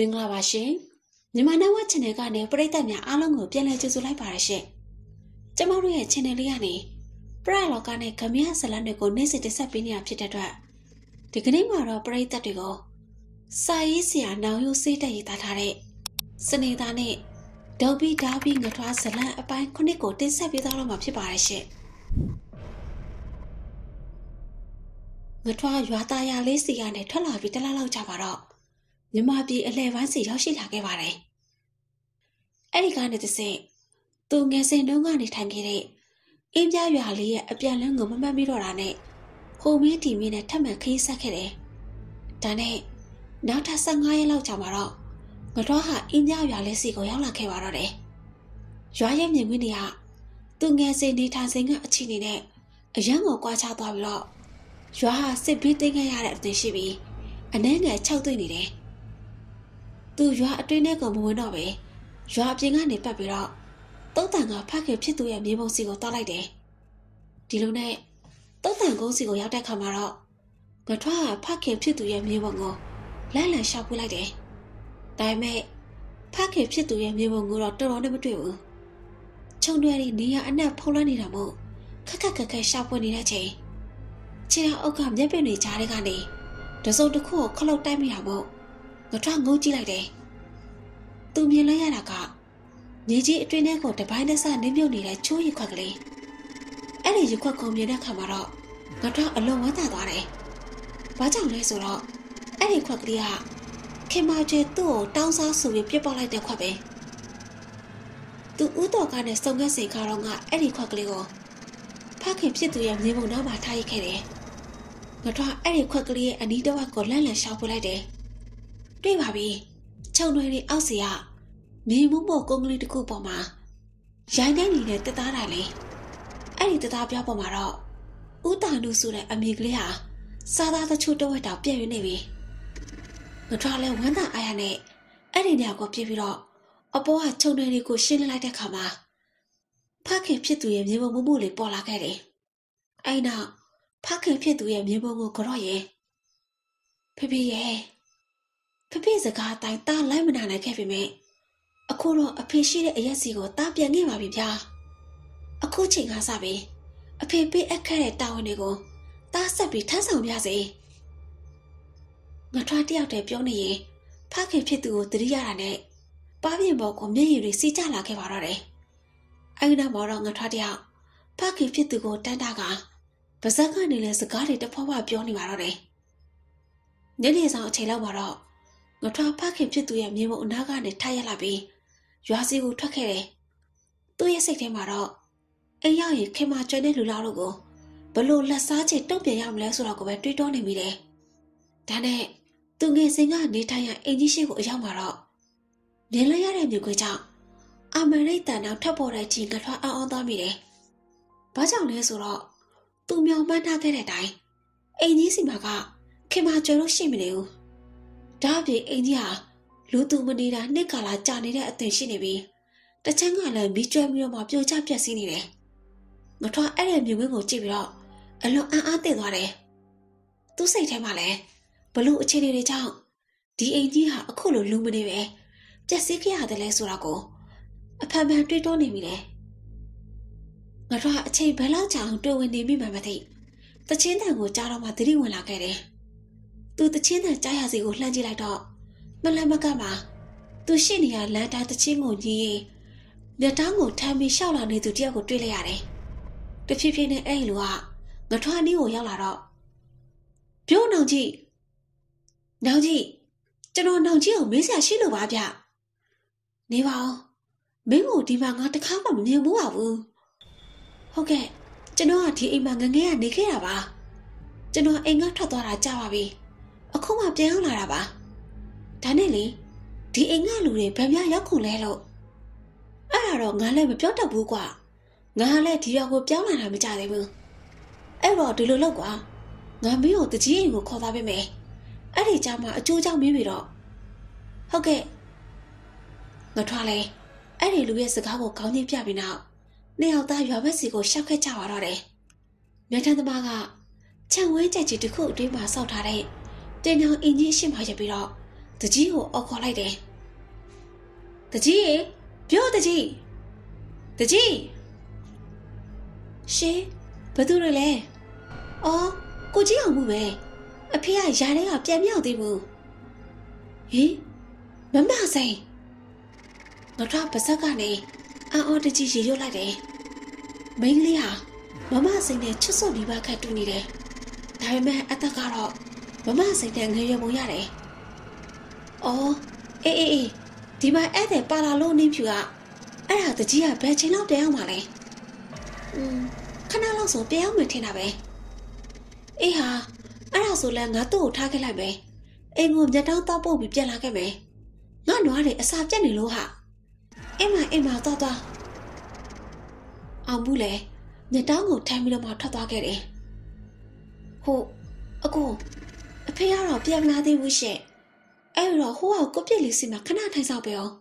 မင်္ဂလာပါရှင်မြန်မာနိုင်ငံ channel ကနေပရိသတ်များအားလုံးကိုပြန်လည်ကြိုဆိုလိုက်ပါရရှင်ကျမတို့ရဲ့ channel လေးကနေပရလောကနဲ့ဂမရဇလန်တွေကိုနေ့စဉ်တင်ဆက်ပေးနေတာဖြစ်တဲ့အတွက်ဒီကနေ့မှာတော့ပရိသတ်တွေကိုစာရေးဆရာနောင်ရိုးစေးတက်ရေးသားထားတဲ့စနေသားနဲ့ဒေါ်ဘီဒါဘီငထွားဇလန်အပိုင်းခုနှစ်ကိုတင်ဆက်ပေးသွားတော့မှာဖြစ်ပါရရှင်ငထွားရွာသားရလေးစီကနေထွက်လာပြီးတလားလောက်ကြပါတော့ မြမပြည်အလဲပိုင်းစီရောက်ရှိလာခဲ့ပါတယ်။အဲ့ဒီကနေတစ်ဆင့်သူငယ်စဉ်တုန်းကနေထိုင်ခဲ့တဲ့အင်းပြရွာလေးရဲ့အပြန်လန်းကိုမမှတ်မိတော့တာနဲ့ဟိုမင်းတီမင်းနဲ့ထပ်မံခရီးဆက်ခဲ့တယ်။ဒါနဲ့နောက်ထပ်15ရက်လောက်ကြာမှာတော့ငတော်ဟာအင်းပြရွာလေးစီကိုရောက်လာခဲ့ပါတော့တယ်။ရွာရဲ့မြင်ကွင်းတွေကသူငယ်စဉ်နေထိုင်စဉ်ကအချီနေနဲ့အရန်ကိုကွာခြားသွားပြီးတော့ရွာဟာစစ်ပြီးသိမ်းခဲ့ရတဲ့အသွင်ရှိပြီးအနှဲငယ်၆သွိနေတယ်။ သူရွာအတွင်းထဲကိုမဝင်တော့ပဲရွာအပြင်ကနေပတ်ပြီးတော့တုတ်တန်ကဖခင်ဖြစ်သူရဲ့မြေပုံစီကိုတောက်လိုက်တယ်ဒီလိုနဲ့တုတ်တန်ကုန်းစီကိုရောက်တဲ့ခါမှာတော့ငထွားကဖခင်ဖြစ်သူရဲ့မြေပုံကိုလန့်လန့်ရှောက်ပလိုက်တယ်ဒါပေမဲ့ဖခင်ဖြစ်သူရဲ့မြေပုံကိုတော့တော်တော်နဲ့မတွေ့ဘူးခြုံတွေနေရအနက်ဖုံးလွှမ်းနေတာမို့ခက်ခက်ခက်ခက်ရှောက်ပွင့်နေတဲ့ချိန်ခြေထောက်အုပ်ကမျက်ပင်တွေကြားထဲကနေတစုံတစ်ခုကိုခလုတ်တိုက်မိတာမို့ ငထွားငုံကြည့်လိုက်တယ်။သူမြင်လိုက်ရတာကမြေကြီးအတွင်းထဲကိုတပိုင်းတစနင်းမြုပ်နေတဲ့ချိုးရခွက်ကလေး။အဲ့ဒီရခွက်ကိုမြင်တဲ့အခါမှာတော့ငထွားအလွန်ဝမ်းသာသွားတယ်။ဘာကြောင့်လဲဆိုတော့အဲ့ဒီခွက်ကလေးကခင်မကျဲသူ့ကိုတောင်းစားဆိုပြီးပြစ်ပေါက်လိုက်တဲ့ခွက်ပဲ။သူဥတော်ကနဲ့စုံကက်စိန်ခါတော့ကအဲ့ဒီခွက်ကလေးကိုဖခင်ဖြစ်သူရဲ့မြေပုံနောက်မှာထားရခဲ့တယ်။ငထွားအဲ့ဒီခွက်ကလေးရဲ့အနီးတစ်ဝက်ကိုလန့်လန့်ရှောက်ပလိုက်တယ်။ တွေ့ပါပြီခြုံတွေတွေအောက်စီကမင်းမမို့ကုန်းကလေးတစ်ခုပေါ်မှာရိုင်းတဲ့နေတဲ့တသားတာလေအဲ့ဒီတသားပြောပေါ်မှာတော့ဥတာနုဆိုတဲ့အမေကလေးဟာစားသားတချို့တဝက်တောင်ပြည့်ရနေပြီငထွားလဲဝမ်းသာအားရနဲ့အဲ့ဒီနေရာကိုပြည့်ပြီးတော့အပေါ်ကခြုံတွေတွေကိုရှင်းလိုက်တဲ့ခါမှာဖခင်ဖြစ်သူရဲ့မြေပုံမှုမှုလေးပေါ်လာခဲ့တယ်အဲ့နောက်ဖခင်ဖြစ်သူရဲ့မြေပုံကိုကြော့ရဲ့ဖေဖေရဲ့ ဖဖေစကားအတိုင်းတားလိုက်မနာနိုင်ခဲ့ပေမဲ့အခုတော့အဖေရှိတဲ့အရက်စီကိုတားပြန်ခဲ့ပါပြီဗျာအခုချိန်ကစပြီအဖေပေးအပ်ခဲ့တဲ့တာဝန်တွေကိုတားဆက်ပြီးထမ်းဆောင်ပြစေငါထွားတယောက်တည်းပြောနေရင်ဖခင်ဖြစ်သူကိုတတိရတာနဲ့ပါပြင်ပေါ်ကိုမျက်ရည်တွေစီးကျလာခဲ့ပါတော့တယ်အဲ့ဒါမှတော့ငါထွားတယောက်ဖခင်ဖြစ်သူကိုတန်းတာကပါဇက်ကနေလဲစကားတွေတဖွာဖွာပြောနေပါတော့တယ်ညနေဆောင်အချိန်လောက်မှာတော့ ငထွားဖခင်ဖြစ်သူရဲ့မြေမုံအနာကနေထရက်လာပြီးရွာစီကိုထွက်ခဲ့တယ်။သူ့ရဲ့စိတ်ထဲမှာတော့အိမ်ရောက်ရင်ခင်မကျွဲတဲ့လူလားတို့ကိုဘလို့လက်စားချေတုံ့ပြန်ရမလဲဆိုတော့ကိုပဲတွေးတောနေမိတယ်။ဒါနဲ့သူငယ်စဉ်ကနေထိုင်ရအိမ်ကြီးရှိကိုအရောက်မှာတော့မြင်လိုက်ရတဲ့မြို့ခွေကြောင့်အမရိတ်တန်နောက်ထပ်ပေါ်တဲ့ကြီးငထွားအောင်အောင်သွားမိတယ်။ဘာကြောင့်လဲဆိုတော့သူမြောင်မှန်းထားခဲ့တဲ့အတိုင်းအိမ်ကြီးစီမှာကခင်မကျွဲလို့ရှိမနေဘူး။ ဒါအပြင်အင်ကြီးဟာလူသူမနေတာနှစ်ကာလာကြာနေတဲ့အသွင်ရှိနေပြီးတချမ်းကလည်းမီးကျွဲပြီးတော့မှပြိုကျပြက်စီးနေတယ်။ငထွားအဲ့တဲ့မြင်ကွင်းကိုကြည့်ပြီးတော့အလွန်အံ့အားသင့်သွားတယ်။သူ့စိတ်ထဲမှာလည်းဘလို့အခြေအနေတွေကြောင့်ဒီအင်ကြီးဟာအခုလိုလူမနေပဲပြက်စီးခဲ့ရတယ်လဲဆိုတာကိုအဖန်ဖန်တွေးတောနေမိတယ်။ငါတို့အချိန်ဘယ်လောက်ကြာအောင်တွေ့ဝင်နေမိမှမသိ။တချင်းတန်ကိုကြားတော့မှသတိဝင်လာခဲ့တယ်။ သူတချင်းတန်ကြားရစီကိုလှမ်းကြည့်လိုက်တော့မလန့်မကမှာသူရှိနေရလန်တာတချင်းကိုကြီးရင်မျက်တောင်းကိုထမ်းပြီးရှောက်လာနေသူတယောက်ကိုတွေ့လိုက်ရတယ်။တဖြည်းဖြည်းနဲ့အဲ့လူကငထွားနီးကိုရောက်လာတော့ပြိုးနောင်ကြီးနောင်ကြီးကျွန်တော်နောင်ကြီးကိုမင်းဆရာရှိလို့ပါဗျ။နေပါဦးမင်းကိုဒီမှာငါတခါမှမမြင်ဘူးပါဘူး။ဟုတ်ကဲ့ကျွန်တော်ကဒီအိမ်မှာငငယ်ကနေခဲ့ရပါ။ကျွန်တော်အိမ်ကထွက်သွားတာကြာပါပြီ။ အခုမှပြန်ရောက်လာတာပါဒါနဲ့လေဒီအိမ်ကလူတွေဗံများရောက်ခုန်လဲလို့အဲ့ဒါတော့ငါလည်းမပြောတတ်ဘူးကွာငါလည်းဒီရောက်ကိုပြောင်းလာတာမကြသေးဘူးအဲ့တော့ဒီလိုလုပ်ကွာငါမင်းကိုတကြီးအိမ်ကိုခေါ်သွားပေးမယ်အဲ့ဒီကြားမှာအကျိုးကြောင့်မင်းပြီတော့ဟုတ်ကဲ့ငါထွားလေအဲ့ဒီလူရဲ့စကားကိုကောင်းချင်းပြပြီးနောက်နှစ်ယောက်သားရွာဘက်စီကိုရှောက်ခဲ့ကြပါတော့တယ်မြတ်ထန်သမားကခြံဝဲကြက်ကြီးတစ်ခုအတွင်းမှာစောက်ထားတဲ့ တင်ညောင်အင်ကြီးရှင်းပါရပြီးတော့တကြီးကိုအော်ခေါ်လိုက်တယ်တကြီးရေပြောတကြီးတကြီးရှင်ဘသူတွေလဲအော်ကိုကြီးအောင်မှုပဲအဖေကယာထဲကပြန်မြောက်သေးဘူးဟင်မမဆိုင်ငါတို့ပါဇက်ကနေအန်အော်တကြီးရေရွတ်လိုက်တယ်မိန်းကလေးဟာမမစိန်နဲ့ချွတ်စွတ်ပြီးပါခတ်တူနေတယ်ဒါပေမဲ့အသက်ကတော့ မမစိန်နဲ့ငရွယ်ပုံရတယ်အော်အေးအေးအေးဒီမှာအဲ့တဲ့ပါလာလို့နင်းဖြူကအဲ့ဒါတကြီးကဘယ်ချိန်လောက်ပြန်အောင်မလဲอืมခဏလောက်ဆိုပြန်အောင်မထင်တာပဲအေးဟာအဲ့ဒါဆိုလဲငါသူ့ကိုထားခဲ့လိုက်မယ်အိမ်ကိုမျက်တောင်းတောက်ပုတ်ပြီးပြန်လာခဲ့မယ်ငါနွားတွေအစာပြက်နေလို့ဟာအိမ်မအိမ်မတော့တော့အောင်ဘူးလေမျက်တောင်းကိုထိုင်ပြီးတော့မှထွက်သွားခဲ့တယ်ဟုတ်အကိုအ ဖေကတော့ပြန်မလာသေးဘူးရှင့်အဲ့တော့ဟိုကကိုပြစ်လေးစီမှာခဏထိုင်ဆောင်ပေးအောင်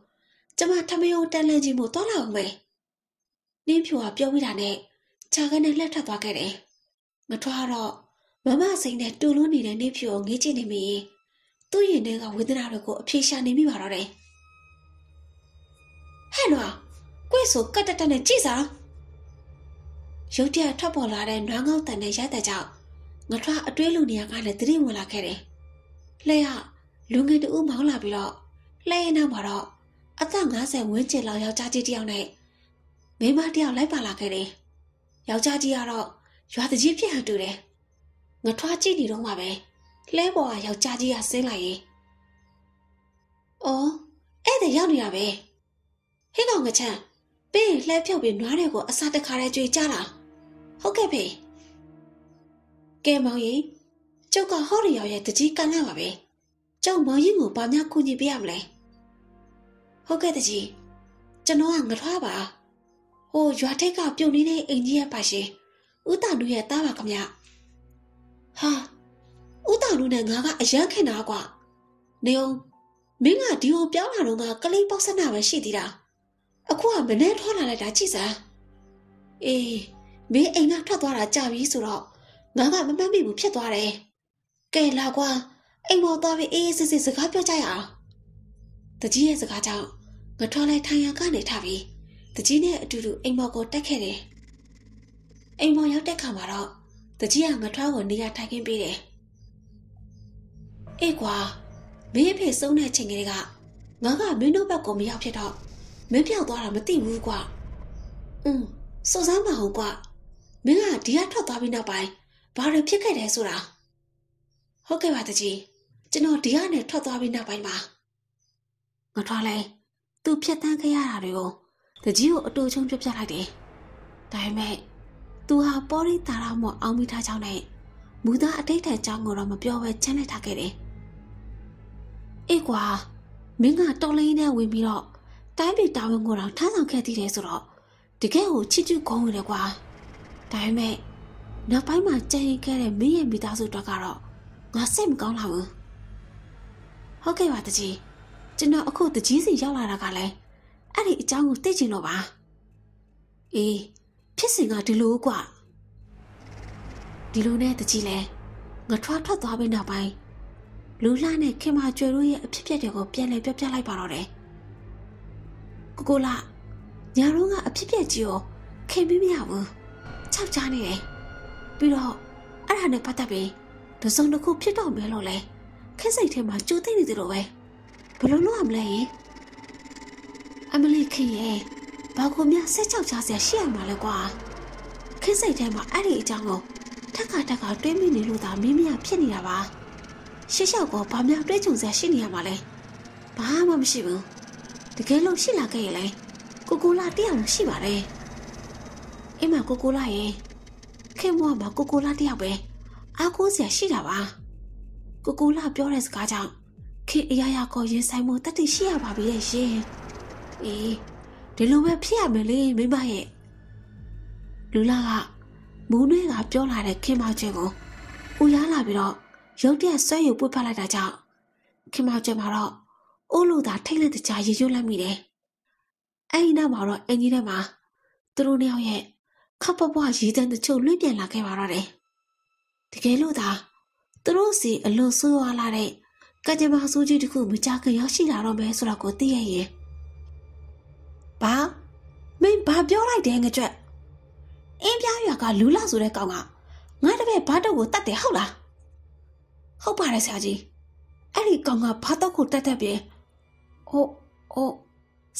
ကျမထမယုံတန်လန့်ကြီးမို့သွားလာအောင်မယ်နင်းဖြူကပြောမိတာနဲ့ခြာကနေလှက်ထပ်သွားခဲ့တယ်မထွားတော့မမစိန်နဲ့တူလွန်းနေတဲ့နင်းဖြူကိုငေးကြည့်နေမိရင်သူ့ရင်ထဲကဝေဒနာတွေကိုအပြေရှာနေမိပါတော့တယ်ဟဲ့နော်ကွေးဆိုကတ်တတနဲ့ကြည့်စားရုတ်တရက်ထွက်ပေါ်လာတဲ့နွားငေါတန်နဲ့ရက်တဲ့ကြောင့် ငထွားအတွေးလူနေရာကလည်းတတိဝင်လာခဲ့တယ်လှဲ့ရလူငယ်တူမောင်းလာပြီးတော့လှဲ့ရနောက်မှာတော့အသက်50ဝန်းကျင်လောက်ယောက်ျားကြီးတစ်ယောက်နဲ့မိန်းမတစ်ယောက်လိုက်ပါလာခဲ့တယ်ယောက်ျားကြီးကတော့ရွာတကြီးဖြစ်ဟန်တူတယ်ငထွားကြည့်နေတော့မှပဲလှဲပေါ်ကယောက်ျားကြီးကဆင်းလိုက်ရင်အော်အဲ့ဒါရောက်နေတာပဲဟဲ့ကောင်ငချမ်းပေးလှဲဖြုတ်ပြီးနွားတွေကိုအစာတခါတည်းကြွေကြလားဟုတ်ကဲ့ဖေ ကဲမောင်ကြီးကျုပ်ကဟော်ရီယောရဲ့တကြီးကန်လာပါပဲကျုပ်မောင်ကြီးကိုဘာများကူညီပေးရမလဲဟုတ်ကဲ့တကြီးကျွန်တော်ကငထွားပါဟိုရွာထိပ်ကပြုံနေတဲ့အိမ်ကြီးရဲ့ပါရှင်ဦးတာနုရဲ့တားပါခမဟာဦးတာနုနဲ့ငါကအရန်ခင်တာကွာနေအောင်မင်းကဒီကိုပြောင်းလာတော့ကကလေးပေါက်စနာပဲရှိသေးတာအခုကမနဲ့ထောလာလိုက်တာကြည့်စမ်းအေးမင်းအိမ်ကထွက်သွားတာကြာပြီဆိုတော့ ငါကမမှတ်မိဘူးဖြစ်သွားတယ်ကဲလာကွာအိမ်ပေါ်သွားပြီးအေးစစ်စစ်စကားပြောကြရအောင်တကြီးရဲ့စကားကြောင့်ငါထွက်လိုက်ထိုင်ရကနေထပြီးတကြီးနဲ့အတူတူအိမ်ပေါ်ကိုတက်ခဲ့တယ်အိမ်ပေါ်ရောက်တဲ့ခါမှာတော့တကြီးကငါထွက်ကိုနေရာထိုင်ခင်းပေးတယ်အေးကွာမင်းအဖေဆုံးတဲ့ချိန်ကလေးကငါကမင်းတို့ဘက်ကိုမရောက်ဖြစ်တော့မင်းပြောက်သွားတာမသိဘူးကွာอืมစုံစမ်းပါဦးကွာမင်းကဒီကထွက်သွားပြီးနောက်ပိုင်း ဘာတွေဖြစ်ခဲ့တယ်ဆိုတာဟုတ်ကဲ့ပါတကြီးကျွန်တော်ဒီကနေထွက်သွားပြီးနောက်ပိုင်းမှာငါထွက်လိုက်သူဖြတ်တန်းခဲ့ရတာတွေကိုတကြီးကိုအတူချုံပြပြလိုက်တယ်ဒါပေမဲ့သူဟာပေါ်ရီတာရာမောအောင်မိထားကြောင်းနဲ့မူသားအတိတ်ထဲအကြောင်းကိုတော့မပြောဘဲချမ်းလက်ထားခဲ့တယ်အေးကွာမင်းကတော်လေးနဲ့ဝင်ပြီးတော့တိုင်းပြည်တာဝန်ကိုတော့ထမ်းဆောင်ခဲ့သေးတယ်ဆိုတော့တကယ်ကိုချစ်ကျူးကောင်းရတယ်ကွာဒါပေမဲ့ နောက်ပိုင်းမှာကြံရင်ခဲ့တဲ့မင်းရဲ့မိသားစုတွေကတော့ငါစိတ်မကောင်းလာဘူးဟုတ်ကဲ့ပါတကြီးကျွန်တော်အခုတကြီးစီရောက်လာတာကလည်းအဲ့ဒီအကြောင်းကိုသိချင်လို့ပါအေးဖြစ်စဉ်ကဒီလိုကွာဒီလိုနဲ့တကြီးလဲငါထွားထွက်သွားပြီးနောက်ပိုင်းလူလှနဲ့ခင်မကျွယ်တို့ရဲ့အဖြစ်အပျက်တွေကိုပြန်လည်ပြောပြလိုက်ပါတော့တယ်ကိုကိုလာညာတော့ကအဖြစ်အပျက်ကြီးကိုခင်ပြီးမရဘူးခြောက်ချနေတယ် ပြီးတော့အဲ့ဒါနဲ့ပတ်သက်ပြီးတစုံတစ်ခုဖြစ်တော့မယ်လို့လဲခက်စိတ်ထဲမှာကြိုသိနေတယ်လို့ပဲဘယ်လိုလုပ်ရမလဲယင်အမလီခင်ရဲ့ဘာကိုများဆက်ချောက်ချစရာရှိရမှာလဲကွာခက်စိတ်ထဲမှာအဲ့ဒီအကြောင်းကိုထက်ကထက်ကတွေးမိနေလို့သာမင်းမရဖြစ်နေတာပါရှေ့လျှောက်ကောဘာများတွေးကြုံစရာရှိနေရမှာလဲဘာမှမရှိဘူးတကယ်လို့ရှိလာခဲ့ရင်လေကိုကိုလာတယောက်လို့ရှိပါတယ်အိမ်မှာကိုကိုလာရဲ့ ခင်မွားမှာကိုကိုလာတယောက်ပဲအားကိုးစရာရှိတာပါကိုကိုလာပြောတဲ့စကားကြောင့်ခင်အရာရာကိုရင်ဆိုင်မှုတတိရှိရပါပြီရဲ့ရှင်အေးဒီလိုပဲဖြစ်ရမယ်လေမိမရဲ့လူလာကမူးနွေးကပြောလာတဲ့ခင်မကျွဲကိုဦးရလာပြီးတော့ရုတ်တရက်ဆွဲယူပွတ်ဖက်လိုက်တာကြောင့်ခင်မကျွဲမှာတော့အိုးလို့သာထိတ်လက်တကြားရေရွတ်လိုက်မိတယ်အဲ့ဒီနောက်မှာတော့အင်ကြီးထဲမှာသူတို့နှစ်ယောက်ရဲ့ ခပ်ပွားရေတန်းတချို့လွင့်ပြန်လာခဲ့ပါတော့တယ်တကယ်လို့သာသူတို့စီအလွန်ဆိုးရွားလာတဲ့ကကြမဆိုးကြီးတခုမကြခင်ရောက်ရှိလာတော့မယ်ဆိုတော့ကိုသိရရင်ဘာမင်းဘာပြောလိုက်တယ်ငကြွက်အင်းပြားရွာကလူလာဆိုတဲ့ကောင်ကငါတပည့်ဘာတော့ကိုတတ်တယ်ဟုတ်လားဟုတ်ပါတယ်ဆရာကြီးအဲ့ဒီကောင်ကဘာတော့ကိုတတ်တတ်ပြေဟုတ်ဟုတ်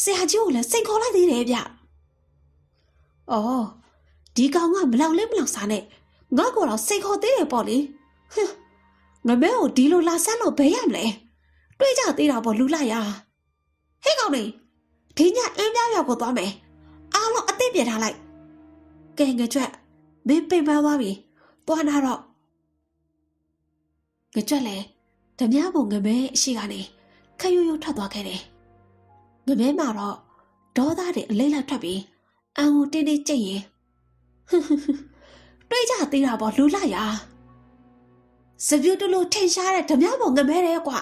ဆရာကြီးကိုလည်းစိတ်ခေါ်လိုက်သေးတယ်ဗျအော် ဒီကောင်ကမလောက်လဲမလောက်စားနဲ့ငါ့ကိုတော့စိတ်ခေါ်သေးတယ်ပေါ့လေဟင်းငမဲကိုဒီလိုလာဆန်းလို့ဘယ်ရမလဲတွေးကြသေးတာပေါ့လူလိုက်ရဟဲ့ကောင်လေးဒီညအင်းပြားရောက်ကိုသွားမယ်အားလုံးအသိပြထားလိုက်ကဲငကြွက်မင်းပင်ပန်းသွားပြီသွားနာတော့ငကြွက်လေဓမြဘုံငမဲအရှိကနေခယူယူထွက်သွားခဲ့တယ်ငမဲမှာတော့ဒေါသတွေအလိမ့်လိုက်ထွက်ပြီးအံကိုတင်းတင်းကြိတ်ရင် တွေးကြသေးတာပေါ့လူလိုက်ရစပြူတလို့ထင်ရှားတဲ့ဓမြဘုံငမဲတဲ့ကွာ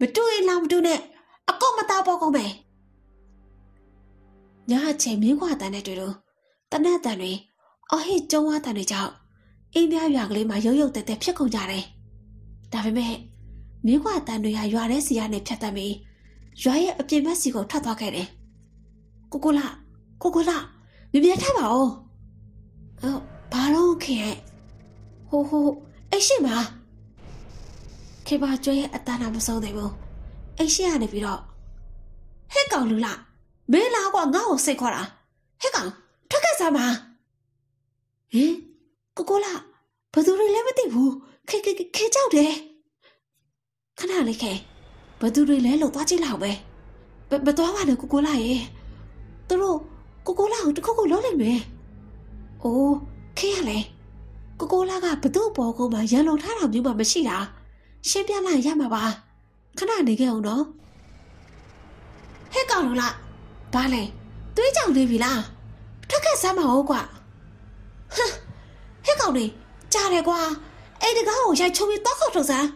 မတူရင်လာမတူနဲ့အကောမသားပေါ့ကုန်မယ်ညအချိန်မင်းခွာတန်တဲ့တွေ့လို့တနတ်တန်တွေအဟိကျုံဝါတန်တွေကြောင့်အင်းပြရွာကလေးမှာရုပ်ရုပ်တဲတဲဖြစ်ကုန်ကြတယ်။ဒါပေမဲ့မင်းခွာတန်တွေဟာရွာထဲစီကနေဖြတ်တတ်ပြီးရွာရဲ့အပြင်ဘက်စီကိုထွက်သွားခဲ့တယ်။ကိုကိုလာကိုကိုလာမြပြထားပါဦး။ အော်ဘာလို့ခင်ရဲ့ဟိုဟိုအရှိမခေပါကျွဲရဲ့အတန်းနာမဆုံးသေးဘူး။အရှိရနေပြီးတော့ဟဲ့ကောင်လူလားမင်းလာကွာငါ့ကိုစိတ်ခေါ်တာဟဲ့ကောင်ထွက်ခဲ့စမ်းပါဟင်ကိုကိုလာဘယ်သူတွေလဲမသိဘူးခေခေခေကြောက်တယ်ခဏလေးခေဘယ်သူတွေလဲလို့သွားကြည့်လောက်ပဲမသွားပါနဲ့ကိုကိုလာရေသူတို့ကိုကိုလာကိုတခုခုလုံးလိုက်မယ် အိုးခေရလေကိုကိုလာကဘသူ့ဘောကုန်းမှာရန်လုံထားတာမျိုးမှမရှိတာရှင်းပြလိုက်ရမှာပါခဏနေခဲ့အောင်နော်ဟဲ့ကောင်လို့လားဘာလဲသွေးကြောင်နေပြီလားထွက်ခဲ့စမ်းမဟုတ်ကွာဟမ်ဟဲ့ကောင်နေကြားတယ်ကွာအဲ့တကားကိုရိုက်ချုံပြီးတောက်ခေါက်ထုတ်စမ်း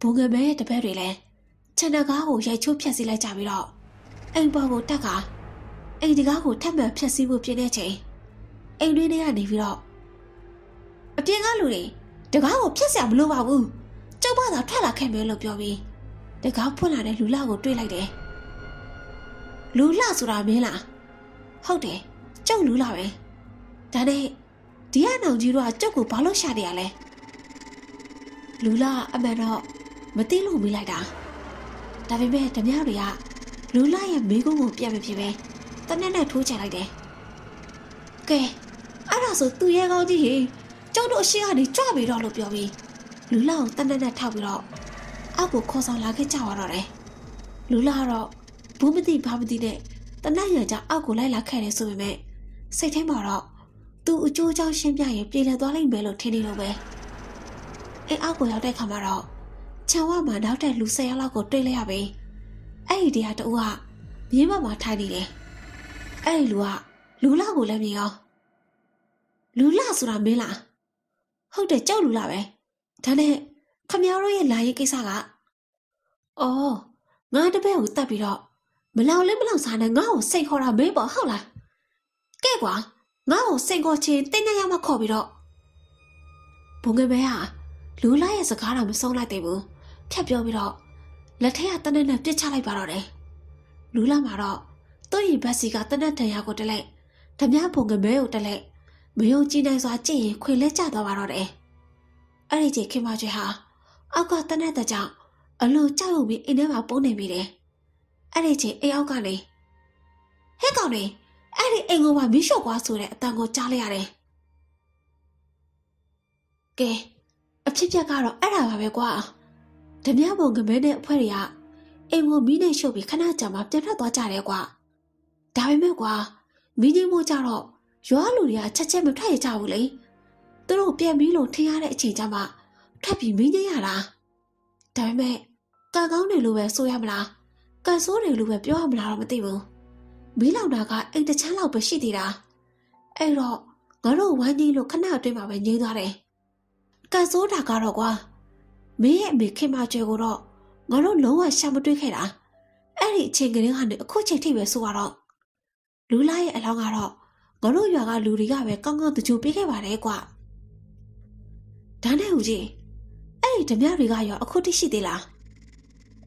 ဘုံငယ်မဲတပည့်တွေလည်းခြံတကားကိုရိုက်ချိုးဖြတ်စီလိုက်ကြပြီးတော့အိမ်ပေါ်ကိုတက်က အိမ်တကားကိုထပ်မံဖြတ်စီဖို့ပြင်းတဲ့ချိန်အိမ်တွင်းထဲကနေပြီးတော့အပြင်ကလူတွေတကားကိုဖြတ်ဆရာမလိုပါဘူးကျုပ်မသာထွက်လာခဲ့မယ်လို့ပြောပြီးတကားဖွင့်လာတဲ့လူလာကိုတွေးလိုက်တယ်လူလှဆိုတာမင်းလားဟုတ်တယ်ကျုပ်လူလှပဲဒါနဲ့ဒီကနောင်ကြီးတို့ကကျုပ်ကိုဘာလို့ရှာတယ်ရလဲလူလှအမှန်တော့မသိလို့မိလိုက်တာဒါပေမဲ့ဓမြတွေကလူလှရဲ့မိကုန်းကိုပြတ်မဖြစ်ပဲ တနက်နဲ့ထိုးချလိုက်တယ်ကဲအဲ့ဒါဆိုသူ့ရဲ့ကောင်းကြီးဟေကျုပ်တို့အရှိကနေကြွပြီတော့လို့ပြောပြီးလူလှကိုတနက်နဲ့ထောက်ပြီးတော့အောက်ကိုခေါ်ဆောင်လာခဲ့ကြတော့တယ်လူလှကတော့ဘူးမသိဘာမသိတဲ့တနတ်ရံကြအောက်ကိုလိုက်လာခဲ့တယ်ဆိုပေမဲ့စိတ်ထဲမှာတော့သူ့အကျိုးကြောင့်ရှင်းပြရင်ပြေလည်သွားလိမ့်မယ်လို့ထင်နေလို့ပဲအဲအောက်ကိုရောက်တဲ့ခါမှာတော့ခြံဝမှာနောက်တဲ့လူ၁၀ယောက်လောက်ကိုတွေ့လိုက်ရပြီအဲ့ဒီတရားတူကမြင်းမမှာထိုင်နေတယ် အဲ့ဒီလူကလူလာကိုလည်းမြင်ရောလူလာဆိုတာမင်းလားဟုတ်တယ်ကြောက်လူလာပဲဒါနဲ့ခမရောရဲ့လာရေးကိစ္စကအော်ငါတပည့်ကိုတတ်ပြီးတော့မလောင်လဲမလောင်စားနဲ့ငါ့ကိုစိတ်ခေါ်တာမင်းပေါ့ဟုတ်လားကဲကွာငါ့ကိုစိတ်ခေါ်ချင်းတင်းနေရမှခေါ်ပြီးတော့ဘုံငယ်မဲဟာလူလာရဲ့စကားတော့မဆုံးလိုက်သေးဘူးဖြတ်ပြောပြီးတော့လက်ထက်ကတနက်နဲ့ပြစ်ချလိုက်ပါတော့တယ်လူလာမှာတော့ သူ့ရင်ဘက်စီကတနက်တန်ရကိုတက်လိုက်ဓမြဘုံငယ်မဲကိုတက်လိုက်မယုံကြည်နိုင်စွာကြည့်ရင်ခွေလဲကျသွားပါတော့တယ်အဲ့ဒီချိန်ခင်မကျွေဟာအောက်ကတနက်တဲ့ကြောင့်အလိုကြောက်ရွံ့ပြီးအိမ်ထဲမှာပုန်းနေမိတယ်အဲ့ဒီချိန်အိမ်အောက်ကနေဟဲ့ကောင်လေးအဲ့ဒီအိမ်ကမမီးရှို့ကွာဆိုတဲ့အတန်ကိုကြားလိုက်ရတယ်ကဲအဖြစ်ပြက်ကတော့အဲ့ဒါပါပဲကွာဓမြဘုံကမဲနဲ့အဖွဲတွေကအိမ်ကိုမီးနဲ့ရှို့ပြီးခဏကြာမှပြန်ထွက်သွားကြတယ်ကွာ ဒါပေမဲ့ကွာမီးငိမ့်မို့ကြတော့ရွာလူတွေကချက်ချက်မထွက်ရကြဘူးလေသူတို့ပြန်ပြီးလို့ထင်ရတဲ့အချိန်ကျမှထွက်ပြီးမင်းကြီးရတာဒါပေမဲ့ကံကောင်းတယ်လို့ပဲဆိုရမလားကန်ဆိုးတယ်လို့ပဲပြောရမလားတော့မသိဘူးမီးလောင်တာကအိမ်တချမ်းလောက်ပဲရှိသေးတာအဲ့တော့ငါတို့ဝိုင်းကြီးလို့ခဏအတွင်းမှာပဲငြိမ်းသွားတယ်ကန်ဆိုးတာကတော့ကွာမင်းရဲ့အမေခင်မကျွဲကိုတော့ငါတို့လုံးဝရှာမတွေ့ခဲ့တာအဲ့ဒီအချိန်ကလေးကနေအခုချိန်ထိပဲဆိုတော့ လူလာရဲ့အလောင်းကတော့ငါတို့ရွာကလူတွေကပဲကောင်းကောင်းတကြိုပေးခဲ့ပါတယ်ကွာဒါနဲ့ဦးကြီးအဲ့ဒီဓမြတွေကရောအခုတိရှိသေးလား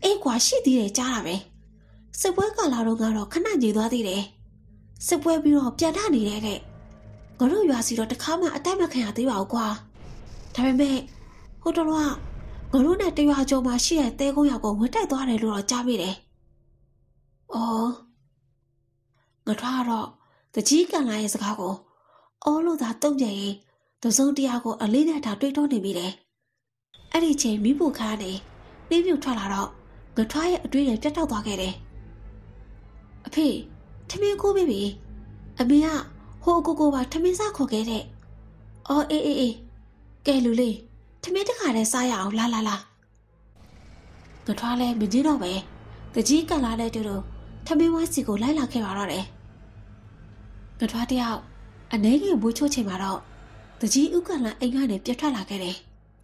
အေးကွာရှိသေးတယ်ကြားတာပဲစစ်ပွဲကလာတော့ကတော့ခဏညင်သွားသေးတယ်စစ်ပွဲပြီးတော့ပြန်ထနေတဲ့တဲ့ငါတို့ရွာစီတော့တခါမှအတိုက်မခံရသေးပါဘူးကွာဒါပေမဲ့ဟိုတလောကငါတို့နဲ့တရွာကျော်မှာရှိတဲ့တဲကုန်းရောက်ကိုဝင်တိုက်သွားတယ်လို့တော့ကြားမိတယ်။အော် ငါထွားတော့တကြီးကန်လာရဲ့စကားကိုအော်လို့သာတုံ့ပြန်ရင်တစုံတရာကိုအလေးနဲ့ထားတွေးတောနေမိတယ်။အဲ့ဒီချိန်မိဖို့ခါနေနှင်းမြုပ်ထွက်လာတော့ငါထွားရဲ့အတွေးတွေပြတ်တောက်သွားခဲ့တယ်။အဖေထမင်းကိုပြီပြီအမေကဟိုအကိုကိုပါထမင်းစားခေါ်ခဲ့တဲ့။အော်အေးအေးအေးကဲလူလေးထမင်းတခါတည်းစားရအောင်လာလာလာ။ငါထွားလဲမကြည့်တော့ပဲ။တကြီးကန်လာတဲ့တူတူထမင်းဝါစီကိုလိုက်လာခဲ့ပါတော့တယ်။ ငါထွားတယောက်အနေငယ်မွေးချိုးချိန်မှာတော့တကြီးဥက္ကလန်အိမ်ကနေပြတ်ထွက်လာခဲ့တယ်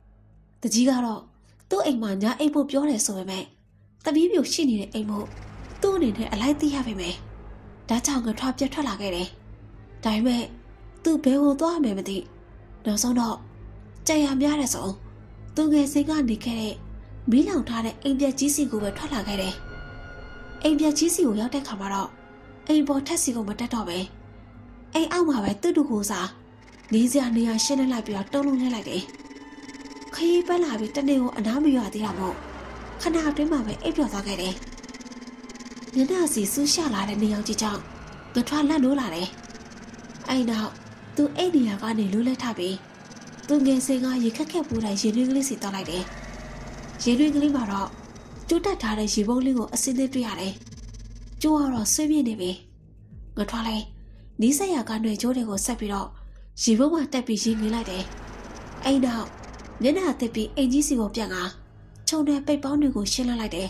။တကြီးကတော့သူ့အိမ်မှာညာအိမ်ဖို့ပြောတယ်ဆိုပေမဲ့တပီးပြိုရှိနေတဲ့အိမ်မို့သူ့အနေနဲ့အလိုက်သိရပါမယ်။ဒါကြောင့်ငါထွားပြတ်ထွက်လာခဲ့တယ်။ဒါပေမဲ့သူဘယ်ကိုသွားမယ်မသိ။နောက်ဆုံးတော့ကြံရများတဲ့ဆုံးသူငယ်စင်ကနေခဲ့တဲ့မီးလောင်ထားတဲ့အိမ်ပြက်ကြီးစီကိုပဲထွက်လာခဲ့တယ်။အိမ်ပြက်ကြီးစီကိုရောက်တဲ့ခါမှာတော့အိမ်ပေါ်ထက်စီကိုမတက်တော့ပဲ။ အိမ်အောက်မှာပဲသူ့တူကိုစားနေစရာနေရာရှင်းနေလိုက်ပြီးတော့တုံးလုံးလဲလိုက်တယ်။ခရီးပတ်လာပြီးတနေ့ကိုအနားမရသေးတာမို့ခဏအတွင်းမှာပဲအိပ်ပျော်သွားခဲ့တယ်။ညနေစီဆူးရှလာတဲ့နေအောင်ကြီးကြောင့်ငထွားလက်နိုးလာတယ်။အဲ့နောက်သူအိတ်နေရာကနေလူးလက်ထပြီးသူငယ်စင်ကရေခက်ခက်ပူတဲ့ရေနွေးကလေးစီတောက်လိုက်တယ်။ရေနွေးကလေးမှာတော့ကျိုးတက်ထားတဲ့ရေပုံးလေးကိုအစင်းသေးတွေ့ရတယ်။ကျိုးကတော့ဆွေးပြင်းနေပြီ။ငထွားလိုက် နီးစက်ရကຫນွေကျိုးတွေကိုဆက်ပြီးတော့ရေပုံးမှာတက်ပြီးရင်ငေးလိုက်တယ်။အဲ့နောက်မျက်နှာတက်ပြီးအင်ကြီးစီကိုပြန်ကခြုံတဲ့ပိတ်ပေါင်းတွေကိုရှင်းလိုက်လိုက်တယ်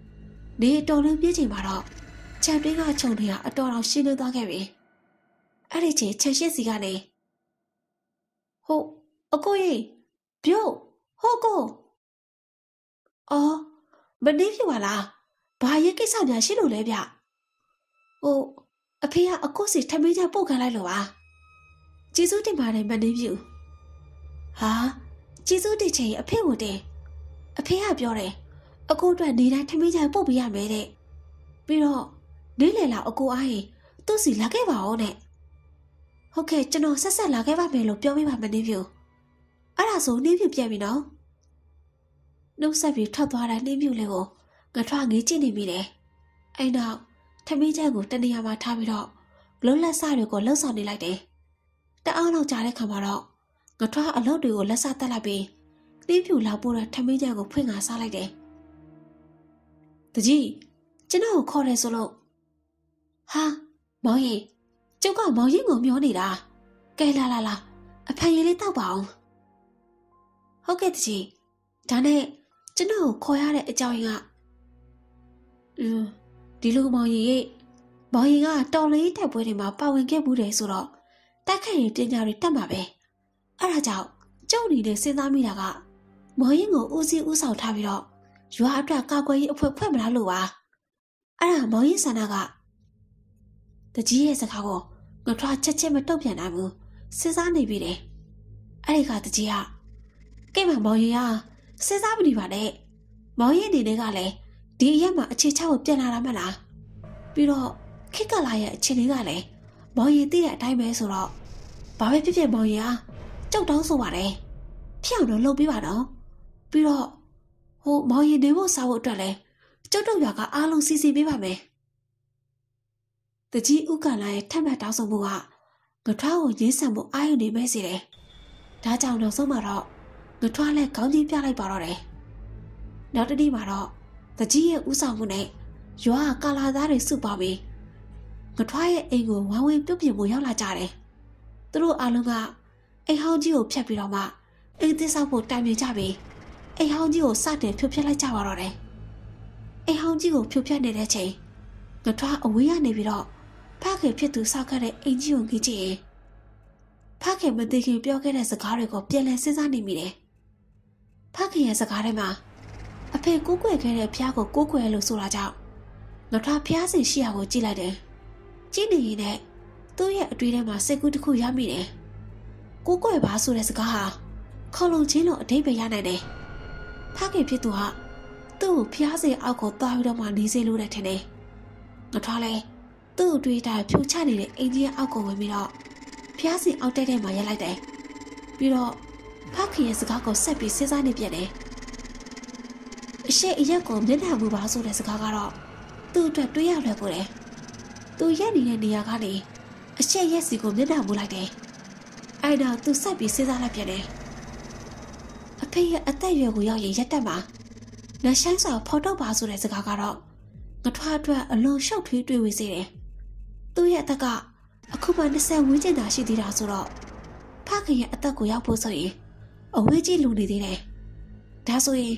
။နေတော်လုံးပြည့်ချိန်မှာတော့ခြံတွင်းကခြုံတွေကအတော်တော်ရှင်းလင်းသွားခဲ့ပြီ။အဲ့ဒီချိန်ခြံရှင်းစီကနေဟုတ်အကိုကြီးပြုတ်ဟိုကိုအော်မနေဖြစ်ပါလားဘာရေးကိစ္စများရှိလို့လဲဗျဟို အဖေကအကိုစီထမင်းချပို့ခံလိုက်လို့ပါကျေးဇူးတင်ပါတယ်မနေပြူဟာကျေးဇူးတင်ချင်အဖေကိုတင်အဖေကပြောတယ်အကိုအတွက်နေတိုင်းထမင်းချပို့ပေးရမယ်တဲ့ပြီးတော့နေလေလာအကိုအားရင်သူ့စီလာခဲ့ပါဦးနဲ့ဟုတ်ကဲ့ကျွန်တော်ဆက်ဆက်လာခဲ့ပါမယ်လို့ပြောပြပါမနေပြူအဲ့ဒါဆိုနှင်းပြပြက်ပြီနော်နှုတ်ဆက်ပြီးထွက်သွားတဲ့နှင်းပြလေးကိုငါထွားငေးကြည့်နေမိတယ်အဲ့နောက် ထမင်းချက်ကိုတနေရာမှာထားပြီးတော့လုံးလက်စတွေကိုလှုပ်ဆောင်နေလိုက်တယ်တအားလောက်ကြားတဲ့ခါမှာတော့ငါထွားအလုပ်တွေကိုလက်စတက်လိုက်ပြီးနှင်းပြူလောက်ပို့တဲ့ထမင်းချက်ကိုဖွင့်ငါစားလိုက်တယ်တကြီးကျွန်တော်ကိုခေါ်တယ်ဆိုလို့ဟာမောင်ရင်ကျုပ်ကမောင်ရင်ကိုမျောနေတာကဲလာလာလာအဖန်ရည်လေးတောက်ပါအောင်ဟုတ်ကဲ့တကြီးဒါနဲ့ကျွန်တော်ကိုခေါ်ရတဲ့အကြောင်းရင်းကအင်း ဒီလိုမောင်ရင်ရဲ့မောင်ရင်ကတော်လေးတက်ပွဲတွေမှာပါဝင်ခဲ့မှုတယ်ဆိုတော့တက်ခတ်ရင်ပညာတွေတက်မှာပဲအဲ့ဒါကြောင့်ကျုပ်အနေနဲ့စဉ်းစားမိတာကမောင်ရင်ကိုဦးစီးဦးဆောင်ထားပြီးတော့ရွာအတွက်ကာကွယ်ရေးအဖွဲ့ဖွဲ့မလားလို့ပါအဲ့ဒါမောင်ရင်ဆန္ဒကတကြီးရဲ့စကားကိုငါထွားချက်ချက်မတုံ့ပြန်နိုင်ဘူးစဉ်းစားနေပြီတယ်အဲ့ဒီကတကြီးကကဲမမောင်ရင်ကစဉ်းစားမနေပါနဲ့မောင်ရင်အနေနဲ့ကလည်း ဒီအရက်မှာအခြေချကိုပြန်လာတာမလားပြီးတော့ခက်ကလာရဲ့အခြေအနေကလည်းမောင်ရင်သိတဲ့အတိုင်းပဲဆိုတော့ဘာပဲဖြစ်ဖြစ်မောင်ရင်ကကြောက်တောင်းဆိုပါတယ်ဖျောက်တော့လှုပ်ပြီးပါတော့ပြီးတော့ဟိုမောင်ရင်နေဖို့စားဖို့အတွက်လည်းကျုပ်တို့ရွာကအားလုံးစီစီပေးပါမယ်တကြီးဥက္ကလာရဲ့ထက်မှတ်တောင်းဆိုမှုကငထွားကိုရင်းဆန်ဖို့အာရုံနေပဲစီတယ်ဒါကြောင့်နောက်ဆုံးမှာတော့ငထွားလည်းခေါင်းကြီးပြလိုက်ပါတော့တယ်နောက်တတိမှာတော့ တကြီးရဲ့ဥဆောင်မှုနဲ့ရွာကာလာသားတွေစုပါပြီးငထွားရဲ့အိမ်ကိုဝမ်းဝင်းပြုတ်ပြင်ဖို့ရောက်လာကြတယ်သူတို့အားလုံးကအိမ်ဟောင်းကြီးကိုဖျက်ပြီးတော့မှအိမ်သစ်ဆောက်ဖို့တိုင်ပင်ကြပြီးအိမ်ဟောင်းကြီးကိုစတင်ဖြိုဖျက်လိုက်ကြပါတော့တယ်အိမ်ဟောင်းကြီးကိုဖြိုဖျက်နေတဲ့ချိန်ငထွားအဝေးကနေပြီးတော့ဖခင်ဖြစ်သူစောက်ခဲ့တဲ့အိမ်ကြီးကိုကြည့်ကြည့်ဖခင်မသိခင်ပြောခဲ့တဲ့စကားတွေကိုပြန်လည်စဉ်းစားနေမိတယ်ဖခင်ရဲ့စကားထဲမှာ အဖေကိုကိုွယ်ခဲ့တဲ့ဖျားကိုကိုကိုွယ်လို့ဆိုတာကြောင့်ငထွားဖျားစင်ရှိရာကိုကြည့်လိုက်တယ်ကြည့်နေရင်လည်းသူ့ရဲ့အတွေ့ထဲမှာစိတ်ကူးတစ်ခုရမိတယ်ကိုကိုွယ်ပါဆိုတဲ့စကားဟာခေါလုံးချင်းလို့အတိတ်ပဲရနိုင်တယ်ဖခင်ဖြစ်သူဟာသူ့ကိုဖျားစေအောက်ကိုသွားပြီးတော့မှနေစေလို့တဲ့ထင်တယ်ငထွားလဲသူ့ကိုတွေးတာဖြိုချနေတဲ့အိန္ဒိယအောက်ကိုဝင်ပြီးတော့ဖျားစေအောက်တဲ့ထဲမှာရက်လိုက်တယ်ပြီးတော့ဖခင်ရဲ့စကားကိုဆက်ပြီးစဉ်းစားနေပြတယ် အရှိအရက်ကိုမျက်နှာမူပါဆိုတဲ့စကားကတော့သူ့အတွက်တွေးရလွယ်ကိုတယ်သူရက်နေတဲ့နေရာကနေအရှိရက်စီကိုမျက်နှာမူလိုက်တယ်အဲ့တော့သူဆက်ပြီးစဉ်းစားလိုက်ပြန်တယ်အဖေရဲ့အသက်အရွယ်ကိုရောက်ရင်ရက်တက်မှာနရှမ်းစာဖော်တော့ပါဆိုတဲ့စကားကတော့ငထွားအတွက်အလွန်ရှောက်ထွေးတွေ့ဝေစေတယ်သူ့ရဲ့အသက်ကအခုမှ20ဝန်းကျင်သာရှိသေးတာဆိုတော့ဖခင်ရဲ့အသက်ကိုရောက်ဖို့ဆိုရင်အဝေးကြီးလူနေသေးတယ်ဒါဆိုရင်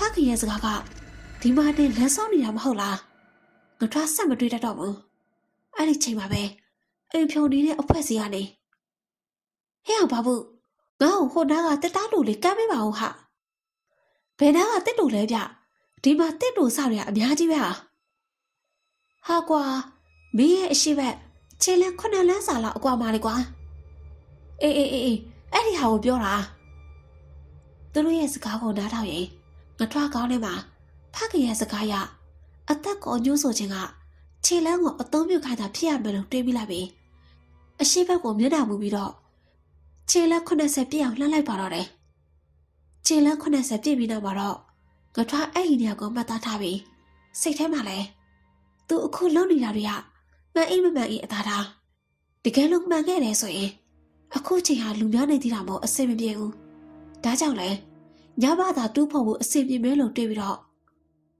ဖခင်ရဲ့စကားကဒီမှာနဲ့လမ်းဆောင်နေတာမဟုတ်လားငထွားဆက်မတွေ့တတ်တော့ဘူးအဲ့ဒီချိန်မှာပဲအိမ်ဖြုံနေတဲ့အဖွဲစီကနေဟဲ့အောင်ဘာဘူးငါ့ကိုဟိုနားကတက်တားလူလေးကမ်းပေးပါဦးဟာဘယ်နားကတက်လူလဲဗျဒီမှာတက်လူဆောက်ရအများကြီးပဲဟာဟာကွာမင်းရဲ့အရှိဘက်ခြေလန်းခုနှစ်လန်းစာလောက်အကွာမာလေကွာအေးအေးအေးအဲ့ဒီဟာကိုပြောတာသူတို့ရဲ့စကားကိုနားထောင်ရင် ငထွားကောင်းထဲမှာဖခင်ရဲ့စကားရအသက်ကိုညှိုးဆိုခြင်းကခြေလန်းကိုအသုံးပြုခိုင်းတာဖြစ်ရမယ်လို့တွေးပြီးလိုက်ပြီအရှိဘက်ကိုမျက်နှာမူပြီးတော့ခြေလက်80ပြည့်အောင်လှမ်းလိုက်ပါတော့တယ်ခြေလက်80ပြည့်ပြီးတော့မှတော့ငထွားအဲ့ဒီနေရာကိုမှတ်သားထားပြီးစိတ်ထဲမှာလဲသူအခုလုံနေတာတွေကမအိမ်မမှန်အိမ်အသာထားတကယ်လို့မှန်ခဲ့တယ်ဆိုရင်အခုချိန်ဟာလူများနေသေးတာမို့အဆင်မပြေဘူးဒါကြောင့်လဲည ဘာသာတူးဖို့ကိုအဆင်ပြေမဲလို့တွေးပြီးတော့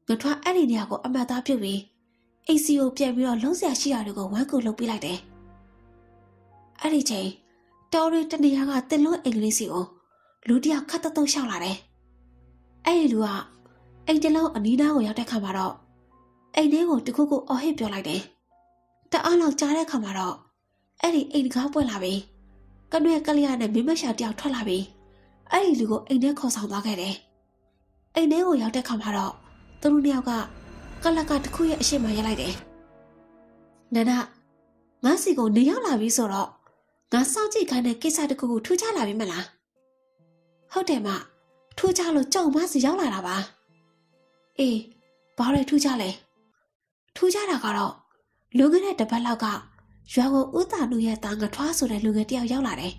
ငထွားအဲ့ဒီနေရာကိုအမှတ်သားပြုတ်ပြီးအိစီကိုပြန်ပြီးတော့လုံးစရာရှိတာတွေကိုဝမ်းကူလုပ်ပြလိုက်တယ်အဲ့ဒီချိန်တော်ရီတနေရာကတင်လွန်းအင်္ဂလိပ်စီကိုလူတယောက်ခတ်တတုံရှောက်လာတယ်အဲ့ဒီလူကအိမ်တလုံးအနီးနားကိုရောက်တဲ့ခါမှာတော့အိမ်ထဲကိုတခုခုအော်ဟစ်ပြောလိုက်တယ်တအားလောက်ကြားတဲ့ခါမှာတော့အဲ့ဒီအိမ်တကားပွင့်လာပြီးကနွယ်ကလျာနဲ့မိမရှာတယောက်ထွက်လာပြီး အဲ့ဒီလူကိုအိမ်ထဲခေါ်ဆောင်သွားခဲ့တယ်အိမ်ထဲကိုရောက်တဲ့ခါမှာတော့သူတို့နှစ်ယောက်ကကလကတစ်ခုရဲ့အရှိမရလိုက်တယ်နန္ဒငါစီကိုနေရောက်လာပြီဆိုတော့ငါစောင့်ကြည့်ခိုင်းတဲ့ကိစ္စတခုကိုထူးခြားလာပြီမလားဟုတ်တယ်မထူးခြားလို့ကြောက်မစီရောက်လာတာပါအေးဘာလဲထူးခြားလဲထူးခြားတာကတော့လူငယ်တဲ့တပတ်လောက်ကရွာကိုဥတာလူရဲ့တာငထွားဆိုတဲ့လူငယ်တယောက်ရောက်လာတယ်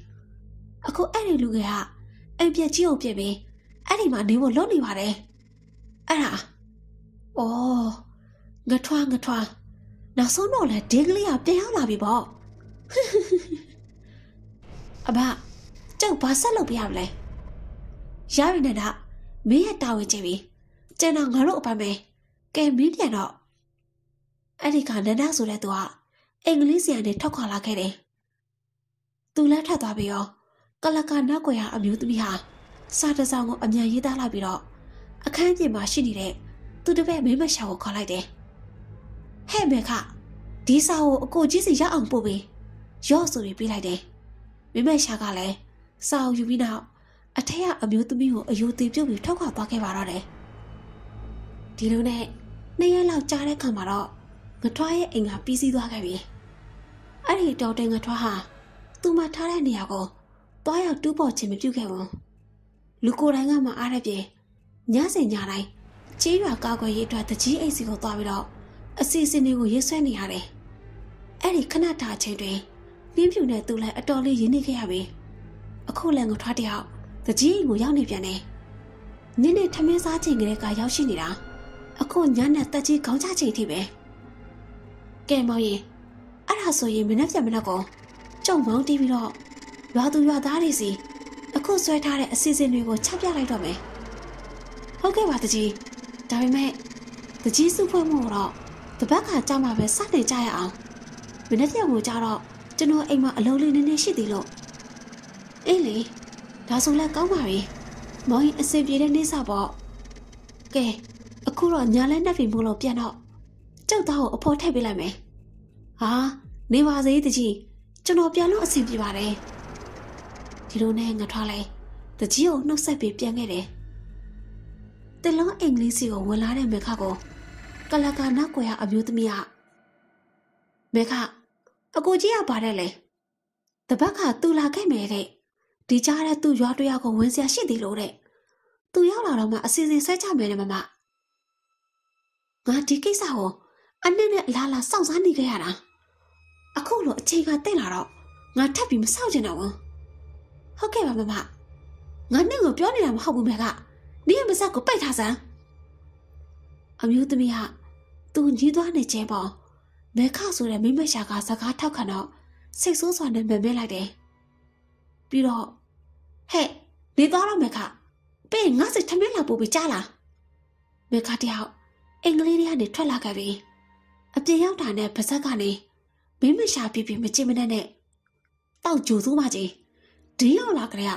အခုအဲ့ဒီလူငယ်က အိမ်ပြက်ကြီးကိုပြစ်ပြီးအဲ့ဒီမှာနေဖို့လွတ်နေပါတယ်အဲ့ဒါအော်ငထွားငထွားနောက်ဆုံးတော့လေဒင်းကလေးကပြန်ရောက်လာပြီပေါ့အဘကျောက်ဘာဆက်လုပ်ပြရမလဲရပြီနဲ့တော့မင်းရဲ့တာဝန်ချင်းပြီကျန်တော့ငါတို့အပိုင်းပဲကဲမင်းပြန်တော့အဲ့ဒီကနန္ဒဆိုတဲ့သူကအင်္ဂလိပ်ဆီကနေထွက်ခွာလာခဲ့တယ်သူလည်းထွက်သွားပြီးရော ကလကနောက်ကွယ်ဟာအမျိုးသမီးဟာစာတစောင်းကိုအမြန်ရေးသားလိုက်ပြီးတော့အခန်းပြင်မှာရှိနေတဲ့သူတပည့်မင်းမရှာကိုခေါ်လိုက်တယ်ဟဲ့မေခဒီစာကိုအကိုကြီးစီရအောင်ပို့ပေးရော့ဆိုပြီးပြေးလိုက်တယ်မိမရှာကလည်းစာအုပ်ယူပြီးနောက်အထက်ကအမျိုးသမီးကိုအယိုသေးပြုတ်ပြီးထောက်ခွာသွားခဲ့ပါတော့တယ်ဒီလိုနဲ့နှစ်ရက်လောက်ကြားတဲ့ခါမှာတော့ငထွားရဲ့အိမ်ကပြီးစီးသွားခဲ့ပြီအဲ့ဒီတော်တင်ငထွားဟာသူ့မှာထားတဲ့နေရာကို တွားရောက်တူးပေါ်ခြင်းမပြုခဲ့ဘူးလူကိုယ်တိုင်ကမှအားရပြေညစဉ်ညတိုင်းကြေးရွာကာကွယ်ရေးအတွက်တကြီးအိတ်စီကိုသွားပြီးတော့အစီအစဉ်တွေကိုရေးဆွဲနေရတယ်အဲ့ဒီခဏတာချိန်တွင်နင်းဖြူနဲ့သူလည်းအတော်လေးရင်းနေခဲ့ရပြီအခုလည်းငထွားတယောက်တကြီးအိမ်ကိုရောက်နေပြန်တယ်နင်းနဲ့ထမင်းစားချိန်ကလေးကရောက်ရှိနေတာအခုညနဲ့တက်ကြီးခေါင်းချချိန်ထိပဲကဲမောင်ရင်အဲ့ဒါဆိုရင်မနေ့ပြန်မနေ့ကောကြုံမောင်းတီးပြီးတော့ ရွာသူရွာသားတွေစီအခုဆွဲထားတဲ့အစီအစဉ်တွေကိုချပြလိုက်တော့မယ်ဟုတ်ကဲ့ပါတကြီးဒါပေမဲ့တကြီးစုဖွဲ့မှုတော့တပတ်ခါကြာမှပဲစတင်ကြရအောင်မနေ့ပြန်ကိုကြတော့ကျွန်တော်အိမ်မှာအလုံးလေးနည်းနည်းရှိသေးလို့အေးလေဒါဆိုလည်းကောင်းပါပြီမောင်ရင်အဆင်ပြေတဲ့နေ့စပေါ့ကဲအခုတော့ညာလဲနှက်ဖီမို့လို့ပြန်တော့ကြောက်သားကိုအဖေါ်ထည့်ပေးလိုက်မယ်ဟာနေပါစေတကြီးကျွန်တော်ပြန်လို့အဆင်ပြေပါတယ် ဒီလိုနဲ့ငါထားလိုက်တကြီးကိုနှုတ်ဆက်ပြီးပြန်ခဲ့တယ်တလုံးအင်္ဂလိပ်စီကိုဝင်လာတဲ့မေခကိုကလကာနောက်ကွယ်ကအမျိုးသမီးကမေခအကိုကြီးကပါတယ်လေတပတ်ခါသူလာခဲ့မယ်တဲ့ဒီကြားတဲ့သူ့ရွာတယောက်ကိုဝင်စရာရှိသေးလို့တဲ့သူရောက်လာတော့မှအစီအစဉ်ဆွဲချမယ်နဲ့မမငါဒီကိစ္စကိုအနည်းနဲ့အလားလားစောင့်စားနေခဲ့ရတာအခုလိုအချိန်ကတိတ်လာတော့ငါထပ်ပြီးမစောင့်ချင်တော့ဘူး ဟုတ်ကဲ့ပါမမငါနဲ့ကိုပြောနေတာမဟုတ်ဘူးမေကနေရမစက်ကိုပိတ်ထားစမ်းအမျိုးသမီးကသူညီးသွားနေခြင်းပေါ့မဲခဆိုတဲ့မိမရှာကစကားထောက်ခံတော့စိတ်ဆိုးစွာနဲ့မမဲလိုက်တယ်ပြီးတော့ဟဲ့နေသွားတော့မဲခပေးငါစိတ်ထမင်းလာပို့ပြီးကြားလားမဲခတယောက်အင်္ဂလိပ်တွေကနေထွက်လာခဲ့ပြီအပြင်ရောက်တာနဲ့ပါဇက်ကနေမင်းမရှာပြပြမကြည့်မနဲ့နဲ့တောက်ကြိုစိုးမကြီး ဒီရောက်လာကြရ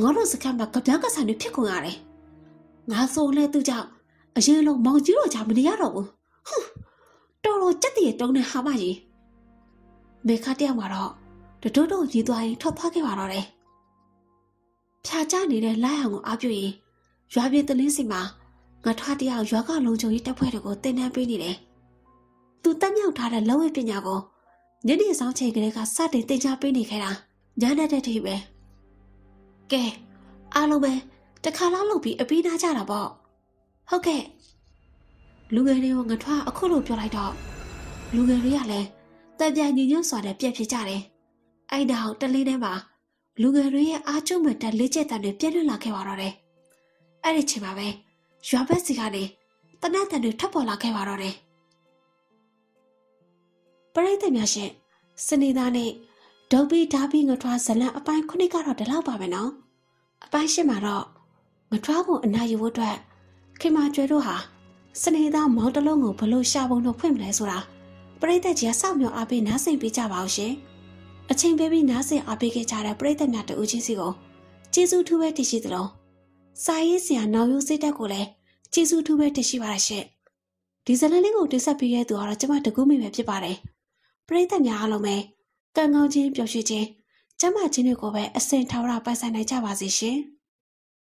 ငါတို့စခန်းမှာကြပြားကဆန်တွေဖြစ်ကုန်ရတယ်ငါဆိုလဲသူကြောင့်အရင်လုံးမောင်ကြီးတို့ချာမနေရတော့ဘူးဟွန်းတော်တော်ကြက်တည်းတုံးနေဟာမကြီးမေခတယောက်မှာတော့တတိုးတိုးကြီးသွားရင်ထွက်သွားခဲ့ပါတော့တယ်ဖြာချနေတဲ့လိုက်အောင်ကိုအားပြုရင်ရွာပြည်တလင်းစီမှာငါထွားတယောက်ရွာကလုံခြုံရေးတပ်ဖွဲ့တွေကိုတင်တန်းပေးနေတယ်သူတက်မြောက်ထားတဲ့လက်ဝဲပညာကိုညနေဆောင်ချိန်ကလေးကစတင်တင် जा ပေးနေခဲ့တာညနေတဲ့ထိပဲ ကဲအားလုံးပဲတခါလောက်လုပ်ပြီးအပြီးနာကြတာပေါ့ဟုတ်ကဲ့လူငယ်တွေကိုငါထွားအခုလိုပြောလိုက်တော့လူငယ်တွေကလည်းတံပြန်ညီညွတ်စွာနဲ့ပြက်ဖြစ်ကြတယ်အဲ့ဒါတလေးထဲမှာလူငယ်တွေရဲ့အားကျုံမဲ့တက်လေးချက်တန်တွေပြည့်လွတ်လာခဲ့ပါတော့တယ်အဲ့ဒီချိန်မှာပဲရွာဘက်စီကနေတနတ်တန်တွေထပ်ပေါ်လာခဲ့ပါတော့တယ်ပရိသတ်များရှင်စနေသားနဲ့ဒေါ်ဘီဓာဘီငထွားဇလန်အပိုင်းခုနှစ်ကတော့ဒီလောက်ပါပဲနော် အပိုင်းရှင်းမှာတော့ငထွားကိုအနာယူဖို့အတွက်ခင်မကျွဲတို့ဟာစနေသားမောင်တလုံးကိုဘလို့ရှာပုံတော့ဖွင့်မလဲဆိုတာပရိသတ်ကြီးကစောင့်မျှော်အားပေးနားဆင်ပေးကြပါဦးရှင်အချိန်ပေးပြီးနားဆင်အားပေးခဲ့ကြတဲ့ပရိသတ်များတူချင်းစီကိုကျေးဇူးထူးပဲတရှိသလိုစာရေးဆရာနောင်ရိုးစိတ်တက်ကိုလည်းကျေးဇူးထူးပဲတရှိပါရရှင့်ဒီဇလန်လေးကိုတင်ဆက်ပေးခဲ့သူကတော့ကျမတကူမိပဲဖြစ်ပါတယ်ပရိသတ်များအားလုံးပဲကံကောင်းခြင်းပျော်ရွှင်ခြင်း ကျမချင်းတွေကိုပဲအစင်ထာဝရပိုင်ဆိုင်နိုင်ကြပါစေရှင်။